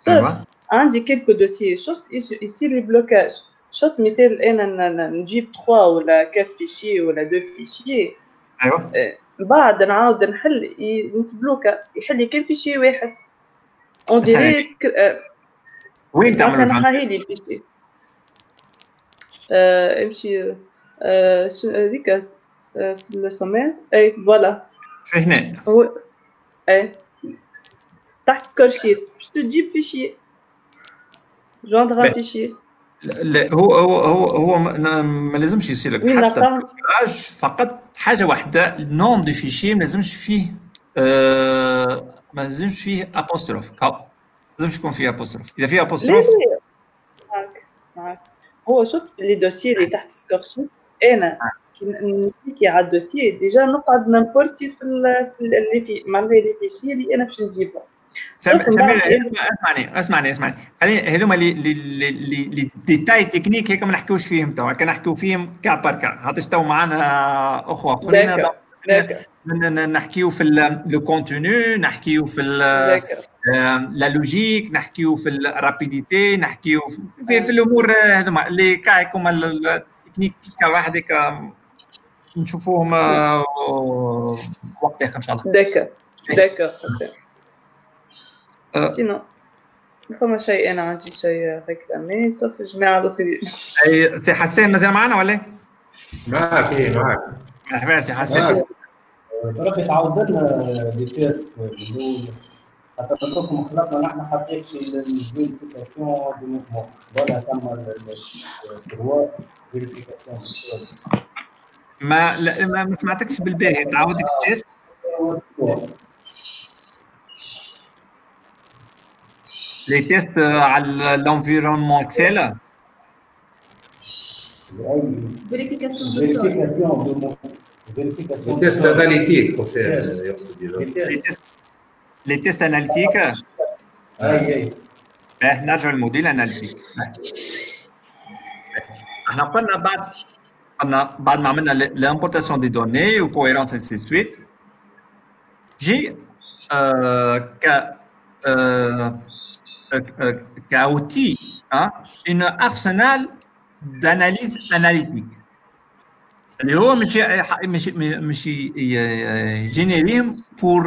أيوة. عندي كيلكو دوسي شط يصير لي بلوكاج شط مثال أنا نجيب 3 ولا 4 فيشي ولا 2 فيشي أيوه. بعد نعاود نحل نتبلوكا يحل لي كان فيشي واحد. اون ديري وين تعملوا نحاهي لي الفيشي آه امشي آه هذيك آه في السومير اي فوالا. في هنا. هو اي تحت سكور شيت باش تجيب فيشي جوندغ فيشي لا. هو هو هو هو ما لازمش يصير لك. حتى البلوكاج فقط حاجة واحدة النوم دو فيشي ما لازمش فيه آه ما لازمش فيه ابوستروف ما لازمش يكون فيه ابوستروف إذا فيه ابوستروف معك معك هو شوف لي دوسيي اللي تحت سكور شيت أنا كي نكليكي على الدوسيي ديجا نقعد نمبورتي في اللي في معناها لي فيشي اللي أنا باش اسمعني اسمعني اسمعني. خليني هذوما لي لي لي ديتاي تكنيك هيك ما نحكيوش فيهم توا. كان نحكيو فيهم كا بار كا خاطرش تو معنا اخوه اخرين نحكيو في لو كونتوني نحكيو في لا لوجيك نحكيو في الرابيديتي نحكيو في, في الأمور هذوما. اللي كاع هما التكنيك كا واحد هيك نشوفوهم وقت آخر إن شاء الله. داكا داكا سينو فما شيء أنا عندي شيء ريكلامي صوف الجماعه الاخرين اي سي حسين مازال معنا ولا معك إيه معك مرحبا سي حسين ربي تعاود لنا لي تيست الأول حتى تتركوا خلقنا نحن حطيت في الفيريفيكاسيون دو موفمون ولا تم الدروا فيريفيكاسيون ما لا ما سمعتكش بالباهي تعاود التيست لي تيست على l'environnement Excel فيريفيكاسيون فيريفيكاسيون فيريفيكاسيون تيست اناليتيك يقصد لي تيست اناليتيك اي اي باه نرجع للموديل اناليتيك احنا قلنا بعد قلنا بعد ما عملنا لامبورتاسيون دي دوني وكويرونس انسي سويت جي آه ك آه كاوتي ان ارسنال d'analyse analytique اللي هو ماشي ماشي ماشي جينيريهم pour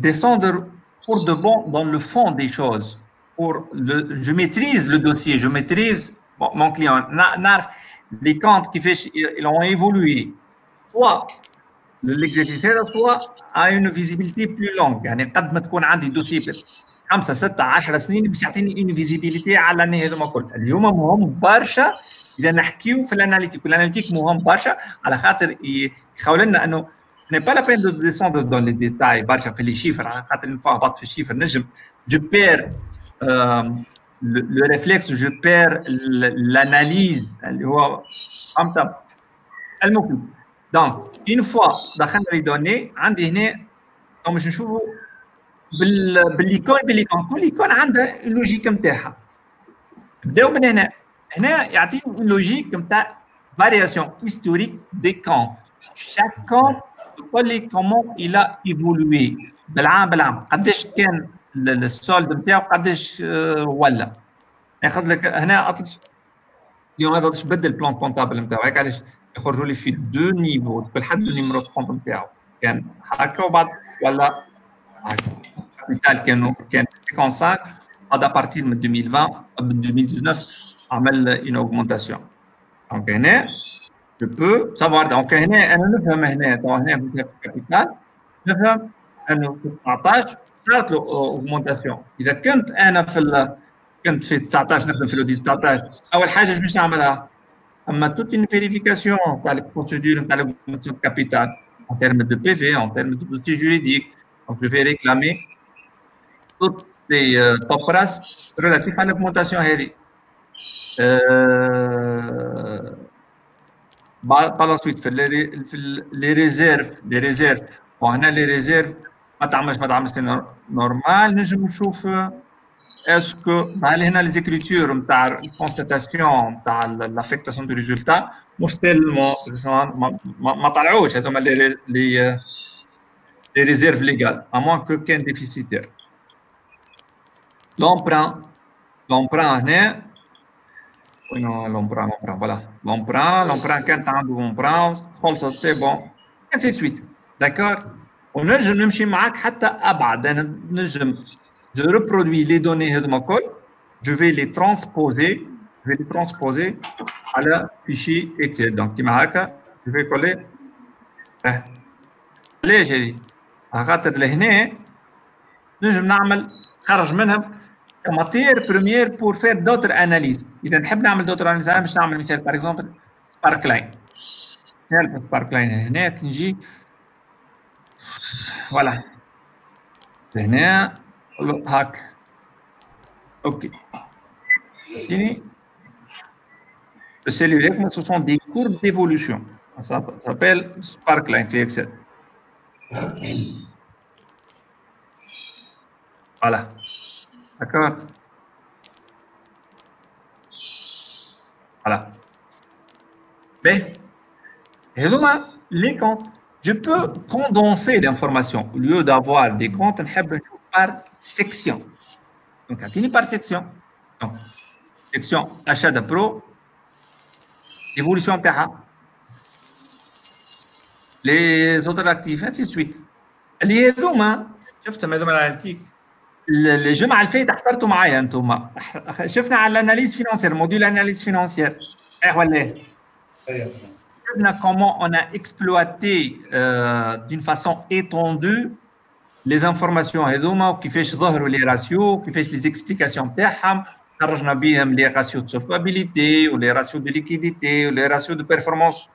descendre pour de bon dans le fond des choses pour le, je maîtrise le dossier je maîtrise bon, mon client نعرف les comptes كيفاش ils ont évolué soit l'exercice soit a une visibilité plus longue يعني قد ما تكون عندي دوسي خمسة ستة 10 سنين باش يعطيني ان فيزيبيليتي على ان هذوما الكل. اليوم مهم برشا إذا نحكيو في الاناليتيك والاناليتيك مهم برشا على خاطر يخول لنا إنه ني با لا بين دو ديسوندر دون لي ديتاي برشا في لي شيفر على خاطر نفوا هبط في الشيفر نجم. جو بير لو ريفلكس جو بير الاناليز اللي هو فهمت المهم دونك اون فوا دخلنا لي دوني عندي هنا باش نشوفوا بال بالليكون بالليكون كل ليكون عندها اللوجيك نتاعها نبداو من هنا. هنا يعطيني اللوجيك نتاع فارياسيون هيستوريك دي كون شاك كون يقول لي كومون إلا ايفولوي بالعام بالعام. قداش كان السولد نتاعو قداش ولا. ياخذ لك هنا اطلش اليوم هذا باش بدل البلان كونتابل نتاعو هيك علاش؟ يخرجوا لي في دو نيفو كل حد النيميرو كونت نتاعو كان هكا وبعد ولا هكا. كابيتال كانوا كان 55 هذا بارتير من 2020 من 2019 عمل اون اوغمونتاسيون دونك هنا جو بو سافوار دونك هنا انا نفهم هنا هنا في الكابيتال نفهم انه في 19 صارت له اوغمونتاسيون اذا كنت انا في ال... كنت في 19 نخدم في لودي 19 اول حاجه باش نعملها اما توت اون فيريفيكاسيون تاع البروسيدور نتاع l'augmentation de capital en termes de PV, en termes de dossier juridique. Donc, je vais réclamer toutes les euh, paperasses relatives à l'augmentation هذه. Euh, par la suite في les, في les réserves les réserves وهنا les réserves ما تعملش ما تعملش نورمال نجم نشوف اسكو هل هنا لي زيكريتور نتاع الكونستاتاسيون نتاع لافيكتاسيون دو ريزولتا مش تيلمون ما طلعوش هذوما لي لي لي ريزيرف ليغال ا موان كو كان ديفيسيتير لومبران لومبران هنا وين لومبران لومبران فوالا لومبران لومبران كانت عنده لومبران خلصت سي بون انسي سويت داكور ونجم نمشي معاك حتى ابعد انا نجم je reproduis les données Hedmakol, je vais les transposer, je vais les transposer à la fichier Excel. Donc, je vais coller. ليش هذه؟ خاطر لهنا نجم نعمل خرج منها كماتير بريمير بور فير دوتر اناليز اذا نحب نعمل دوتر اناليز انا باش نعمل مثال باغ اكزومبل سبارك لاين مثال سبارك لاين هنا نجي فوالا هنا هاك اوكي فيني السيلوليك ce sont des courbes d'évolution ça s'appelle sparkline في Excel voilà D'accord Voilà. Mais, les comptes, je peux condenser l'information. Au lieu d'avoir des comptes, par section. Donc, on par section. Donc, section achat de pro, évolution PH, les autres actifs, ainsi de suite. Les humains, je vais te mettre dans l'article. الجمعه اللي فاتت حضرتوا معايا انتم شفنا على الاناليز فينانسير موديول اناليز فينانسير ايه ولا شفنا كومون اون ا اكسبلواتي دون فاسون ايتوندو لي زانفورماسيون هذوما وكيفاش ظهروا لي راسيو وكيفاش لي زيكسبليكاسيون تاعهم خرجنا بهم لي راسيو دو سولفابيليتي ولي راسيو دو ليكيديتي ولي راسيو دو بيرفورمانس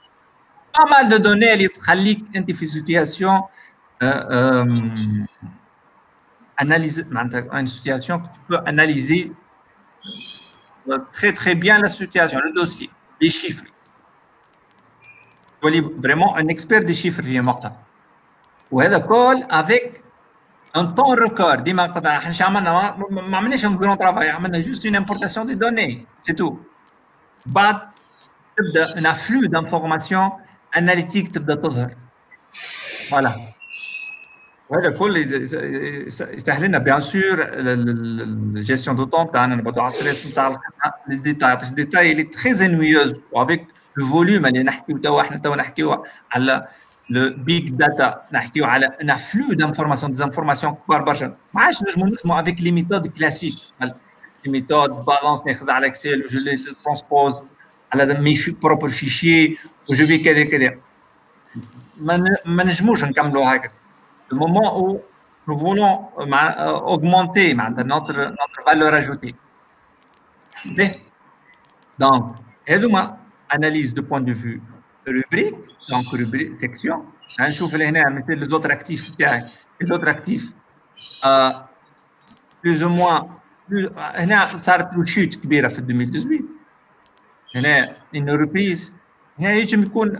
pas mal de données اللي تخليك انت في سيتياسيون analyser une situation que tu peux analyser très très bien la situation, le dossier, les chiffres. Tu es vraiment un expert des chiffres في مقطع. وهذا كل avec un temps record ديما احنا عملنا ما عملناش un grand travail عملنا juste une importation des données c'est tout. بعد تبدا un afflux d'informations analytiques تبدا تظهر. Voilà. وهذا كل يستاهل لنا بيان سور الجيستيون دو طون تاعنا نبعدوا على الستريس نتاع الديتاي الديتاي اللي تري انويوز وافيك لو فوليوم اللي نحكيو توا احنا توا نحكيو على لو بيج داتا نحكيو على ان افلو دانفورماسيون ديزانفورماسيون كبار برشا ما عادش نجمو نخدمو افيك لي ميثود كلاسيك لي ميثود بالانس ناخذ على اكسل وجو لي ترانسبوز على مي بروبر فيشي وجو في كذا كذا ما نجموش نكملوا هكذا le moment où nous voulons euh, augmenter notre, notre valeur ajoutée. Donc, une analyse de point de vue rubrique, donc rubrique, section. نشوف لهنا مثل les autres actifs تاعي les autres actifs euh, plus ou moins plus, هنا صارت له شوت كبيره في 2018 هنا une reprise هنا يجب يكون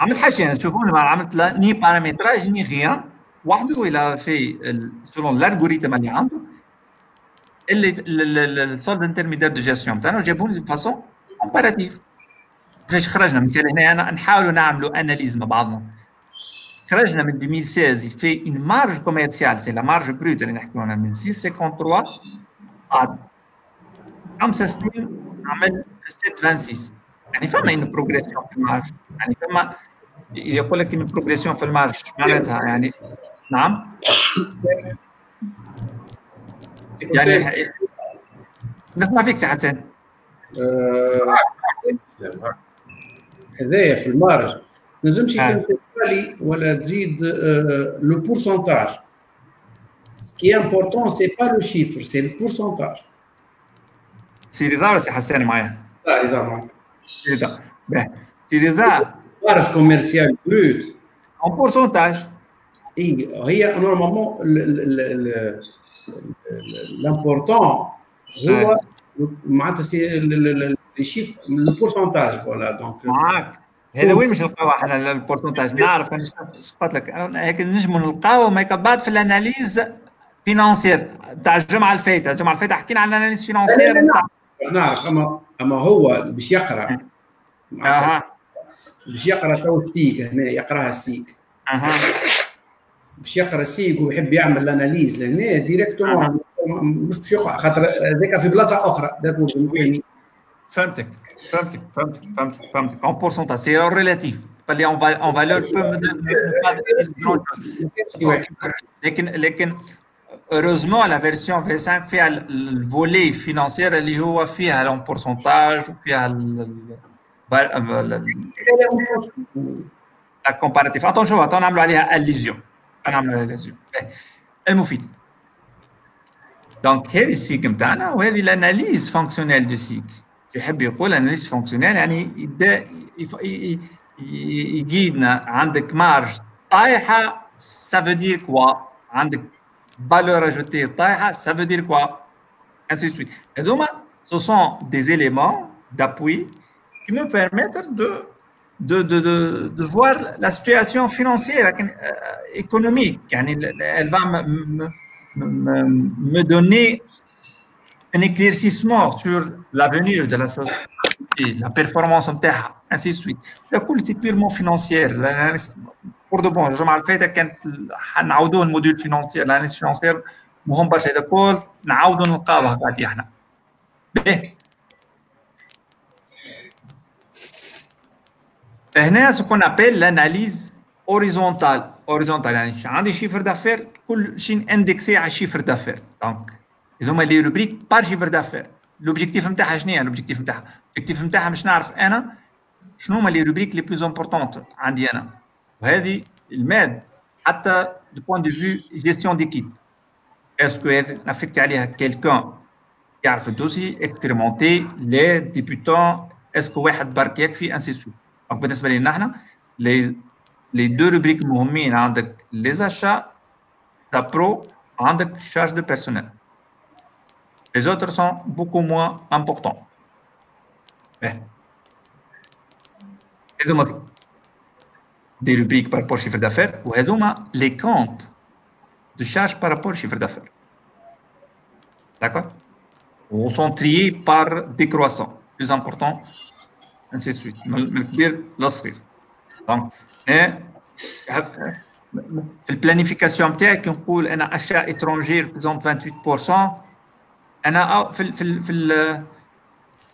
عملت حاشيه تشوفوا ما عملت لا ني بارامتراج ني غيان وحده الى في سولون الالغوريثم اللي عنده اللي السولد انترميدير دو جيستيون بتاعنا وجابوا لي فاسون كومباراتيف كيفاش خرجنا من هنا انا نحاولوا نعملوا اناليز مع بعضنا خرجنا من 2016 في ان مارج كوميرسيال سي لا مارج بروت اللي نحكيو عنها من 653 بعد خمس سنين عمل 626 يعني فما ان بروغريسيون في المارج يعني فما يقول لك ان بروغريسيون في المارج معناتها يعني نعم؟ يعني نسمع فيك سي حسن هذايا في المارج ما نجمش يكون ولا تزيد لو بورسونتاج Ce qui est important, ce n'est pas le chiffre, c'est le pourcentage. سي رضا ولا سي حسان معايا؟ لا رضا معاك. رضا باهي سي رضا marge commerciale brute en pourcentage. هي normalement l'important هو معناتها لي شيف لو بورسونتاج فوالا دونك معاك هذا وين مش نلقاو إحنا البورسونتاج نعرف أنا قلت لك هيك نجموا نلقاو ما بعد في الاناليز فينانسير تاع الجمعه الفايته الجمعه الفايته حكينا على الاناليز فينانسير نعرف اما أما هو باش يقرأ. أها. باش يقرأ تو السيك هنا يقرأها السيك أها. باش يقرأ السيك ويحب يعمل الأناليز لهنا ديريكتومون مش باش يقرأ خاطر هذاك في بلاصة أخرى. فهمتك فهمتك فهمتك فهمتك فهمتك. En pourcentage c'est relatif. قال لي valeur peut لكن لكن heureusement la version V5 فيها الفولي فينانسير اللي هو فيها لون بورسونتاج وفيها لا كومباراتيف اتون شوف اتون نعملوا عليها اليزيون نعملوا عليها اليزيون المفيد دونك هذه السيك نتاعنا وهذه الاناليز فونكسيونيل دو سيك يحب يقول اناليز فونكسيونيل يعني يبدا يقيدنا عندك مارج طايحه ça veut dire quoi عندك valeur ajoutée taïha, ça veut dire quoi? Ainsi de suite. Et donc, ce sont des éléments d'appui qui me permettent de de, de, de, voir la situation financière, euh, économique. Elle va me, me, me donner un éclaircissement sur l'avenir de la société, la performance, en terre, ainsi de suite. La cool, c'est purement financière. Pour de bon, je m'en fait كانت نعاودوا الموديل financier, l'analyse financière مهم برشا هذا كل نعاودوا نلقاوها قاعدين إحنا. باهي. هنا ce qu'on appelle l'analyse horizontale. Horizontale يعني عندي شيفر دافير كل شيء اندكسي على الشيفر دافير. دونك هذوما لي روبريك بار شيفر دافير لوبجيكتيف نتاعها شنو هي لوبجيكتيف نتاعها لوبجيكتيف نتاعها باش نعرف أنا شنو هما لي روبريك لي بلوز امبورطونت عندي أنا وهذه الماد حتى دو بوان دو فيو جيستيون ديكيب اسكو نافكت عليها كيلكان يعرف الدوسي اكسبيريمونتي لي ديبيتون اسكو واحد برك يكفي انسي سويت دونك بالنسبه لنا احنا لي لي دو روبريك مهمين عندك لي زاشا تا برو عندك شارج دو بيرسونيل Les autres sont beaucoup moins importants. Des rubriques par rapport au chiffre d'affaires ou les comptes de charge par rapport au chiffre d'affaires. D'accord Ou sont triés par décroissant. Plus important, ainsi de suite. Donc, في البلانيفيكاسيون نتاعك نقول انا اشياء اترونجير بيزونت 28% انا في ال في ال في ال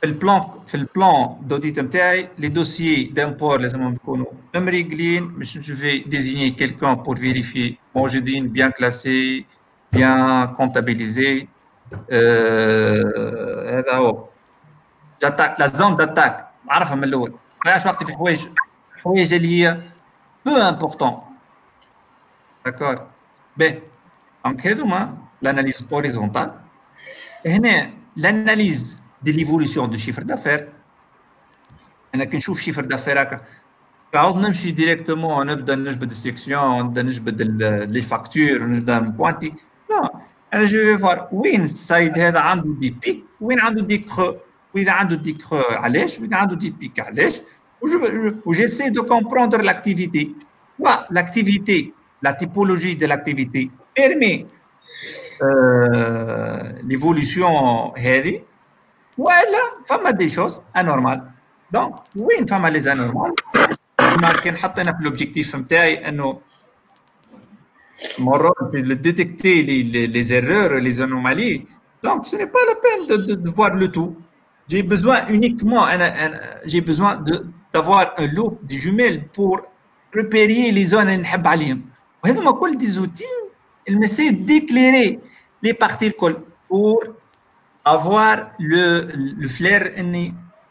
في البلان في البلان دوديت نتاعي لي دوسيي دامبور لازمهم يكونوا مريقلين باش جو في ديزيني كيلكون بور فيريفي موجودين بيان كلاسي بيان كونتابيليزي هذا هو جاتاك لا زون داتاك نعرفها من الاول ما نضيعش وقتي في حوايج حوايج اللي هي بو امبورتون داكور باهي دونك هذوما l'analyse horizontale l'analyse de l'évolution du chiffre d'affaires انا كي نشوف شيفر دافير هكا نعاود نمشي ديريكتومون نبدا نجبد السيكسيون نبدا نجبد لي فاكتور نبدا نبوانتي لا انا جو في فوار وين السايد هذا عنده دي بيك وين عنده دي كرو واذا عنده دي كرو علاش واذا عنده دي بيك علاش وجيسي دو كومبروندر لاكتيفيتي l'activité la typologie de l'activité permet l'évolution هذه والا فما دي شوز انورمال دونك وين فما لي انورمال ما كان حطينا في لوبجيكتيف نتاعي انه مرات ديتيكتي لي لي زيرور لي زانومالي دونك سو ني با لا بين دو دو فوار لو تو j'ai besoin uniquement انا j'ai besoin de d'avoir un loop de jumelles pour repérer les zones اللي نحب عليهم وهذوما كل دي زوتي il m'essaie d'éclairer les particules pour avoir le, le flair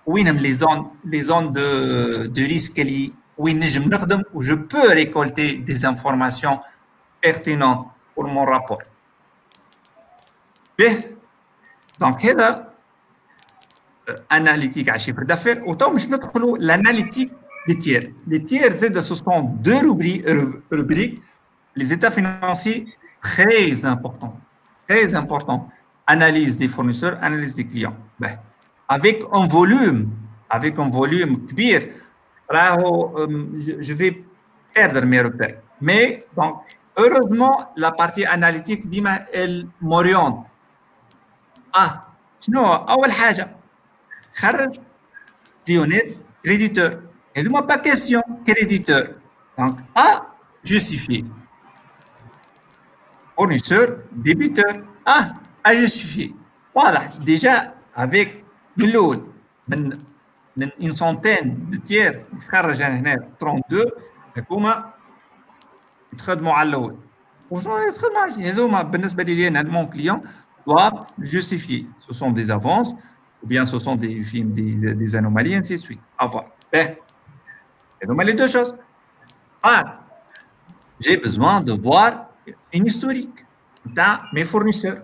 وينهم les zones les zones de, de risque اللي وين نجم نخدم و je peux récolter des informations pertinentes pour mon rapport. به دونك هذا اناليتيك على الشيفر دافير وتو باش ندخلوا l'analytique des tiers. Les tiers, ce sont deux rubriques, rubriques les états financiers très importants. Très importants. Analyse des fournisseurs, analyse des clients. Ben, avec un volume, avec un volume كبير, je vais perdre mes repères. Mais, donc, heureusement, la partie analytique, ديما elle m'oriente. Ah, شنو أول حاجة خرج ديونات créditeur. Et moi pas question créditeur. Donc, A justifié. Fournisseur, débiteur, A à justifier. Voilà, déjà avec من الاول من من une centaine de tiers خرج هنا 32 هكوما يتخدموا على الاول وشنو يتخدموا على هذوما بالنسبه لي انا مون كليون doivent justifier. Ce sont des avances ou bien ce sont des, des, des anomalies, ainsi de suite. À voir. Ben, et donc, les deux choses. Ah, j'ai besoin de voir une historique dans mes fournisseurs.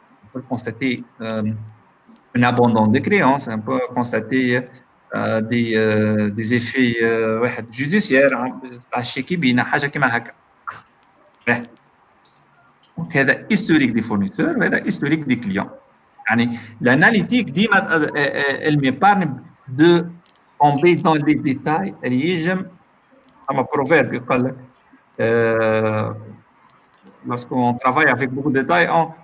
peut constater euh, un abandon de créances, on peut constater euh, des, euh, des effets euh, judiciaires, حاجه كيما هكا. Donc هذا historique des fournisseurs وهذا historique des clients. يعني l'analytique ديما elle m'épargne de tomber dans les détails اللي يجم اما proverbe يقول لك lorsqu'on travaille avec beaucoup de détails, on,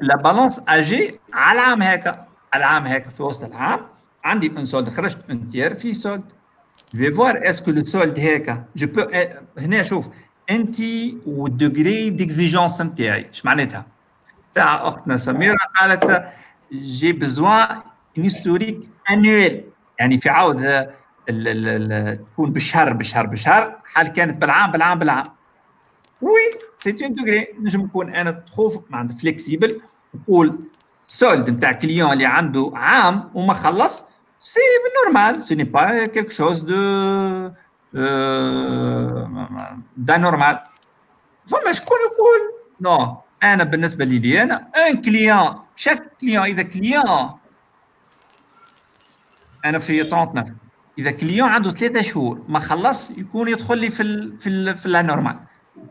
لا بالونس أجي على العام هكا على العام هكا في وسط العام. عندي ان سولد خرجت ان تير في سولد جو فوار اسكو لو سولد هكا جو بو هنا شوف انت والدوغري ديكزيجونس نتاعي اش معناتها؟ ساعة اختنا سميرة قالت جي بزوان ان هيستوريك انويل يعني في عاود تكون بالشهر بالشهر بالشهر حال كانت بالعام بالعام بالعام. وي سي اون دوغري نجم نكون أنا تخوف معناتها فليكسيبل نقول سولد نتاع كليون اللي عنده عام وما خلص سي نورمال سي ني با كيلكو شوز دو دا نورمال فما شكون يقول؟ نو. أنا بالنسبة لي لي أنا ان كليون شاك كليون إذا كليون أنا في 39 إذا كليون عنده ثلاثة شهور ما خلص يكون يدخل لي في ال في ال في النورمال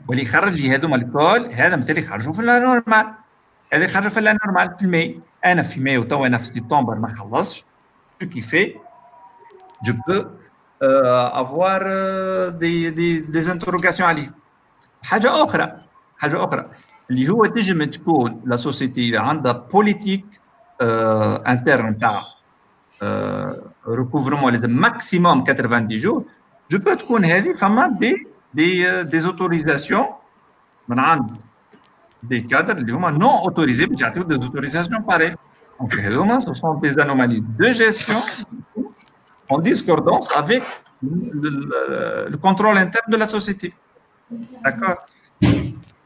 واللي يخرج لي هذوما الكل هذا مثل يخرجوا في النورمال هذا يخرجوا في النورمال في الماي أنا في ماي وتوا أنا في سبتمبر ما خلصش. شو كي في جو بو افوار دي دي دي انتروغاسيون عليه حاجة أخرى حاجة أخرى اللي هو تنجم تكون لا سوسيتي عندها بوليتيك انترن نتاع recouvrement les maximum 90 jours je peux تكون هذه فما دي des, euh, des autorisations des cadres non autorisés, des autorisations pareilles. Donc, ce sont des anomalies de gestion en discordance avec le, contrôle interne de la société. D'accord?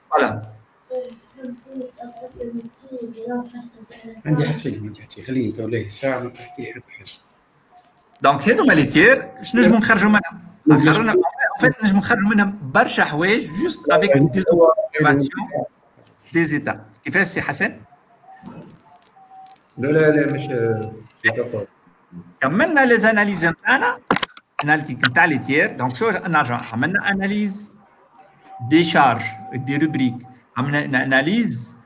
Voilà. Donc, les anomalies je ne vais pas تحكي حتى حاجه دونك هذوما لي تير اش نجمو نخرجوا منهم؟ خرجنا فيت نجمو نخرجوا منهم برشا حوايج جوست افيك دي اوبزرفاسيون دي زيتا كيفاش سي حسن؟ لا لا لا مش كملنا لي زاناليز نتاعنا اناليتيك نتاع لي تير دونك شو نرجع عملنا اناليز دي شارج دي روبريك عملنا اناليز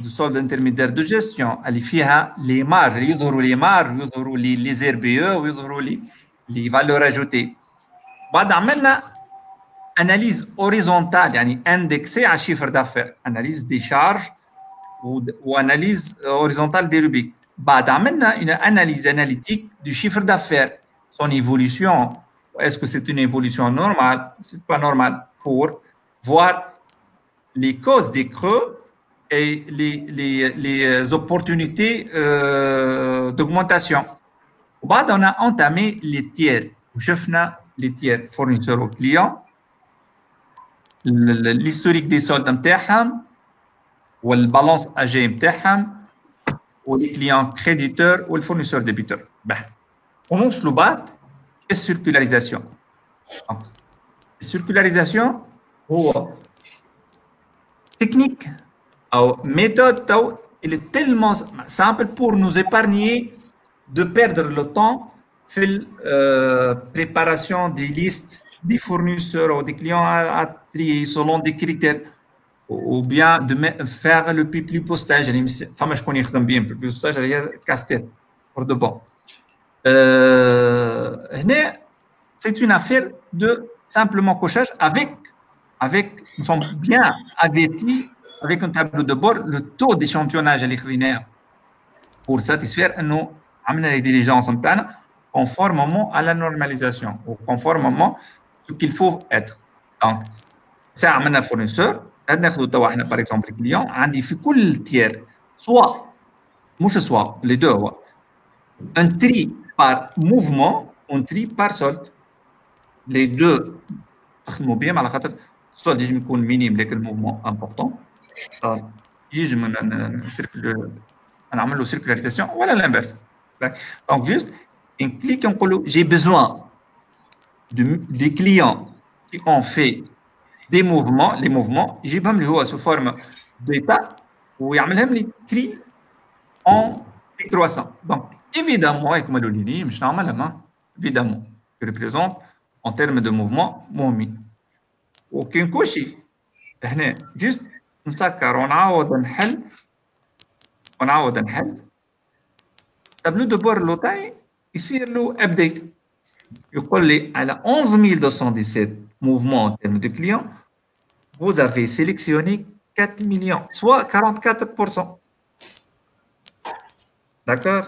دو سولد انترميدير دو جيستيون اللي فيها لي مار يظهروا لي مار ويظهروا لي لي زير بي او ويظهروا لي لي فالور اجوتي بعد عملنا اناليز اوريزونتال يعني اندكسي على الشيفر دافير اناليز دي شارج واناليز اوريزونتال دي روبيك بعد عملنا une analyse analytique du chiffre d'affaires son évolution est-ce que c'est une évolution normale c'est pas normal pour voir les causes des creux et les, les, les opportunités euh, d'augmentation. وبعد on a entamé les tiers. وشفنا les tiers fournisseurs aux clients l'historique des soldes نتاعهم والبالانس اجي نتاعهم ولي كليون كريديتور والفورنيسور ديبيتور ونوصلوا بعد السيركولاريزاسيون السيركولاريزاسيون هو تكنيك او méthode او il est tellement simple pour nous épargner de perdre le temps في la préparation des listes des fournisseurs ou des clients à, trier selon des critères ou bien de faire le plus postage يعني فما شكون يخدم bien le postage هي casse-tête pour de bon هنا c'est une affaire de simplement cochage avec avec nous sommes bien avertis avec un tableau de bord le taux d'échantillonnage اللي خذيناه pour satisfaire انه عملنا les diligences نتاعنا conformément à la normalisation ou conformément ce qu'il faut être donc ساعه عملنا fournisseur ناخذ توا احنا باغ اكزومبل كليون عندي في كل تير سوا مش soit les deux un tri par mouvement un tri par solde les deux تخدموا بهم على خاطر السولد يجم يكون مينيم لكن الموفمون امبورطون يجم نسيركل نعمل له سيركularisation ولا l'inverse donc juste une clique نقولوا j'ai besoin de, des clients qui ont fait des mouvements les mouvements يجيبهم لي هو sous forme d'état ويعملهم لي tri en décroissant donc évidemment comme قالوا لي مش نعملها évidemment je représente en termes de mouvement مومي وكي نكوشي هنا جست نسكر ونعاود نحل ونعاود نحل تابلو دو بور لوتاي يصير له ابديت يقول لي على 11217 mouvements en termes de clients vous avez sélectionné 4 millions soit 44% d'accord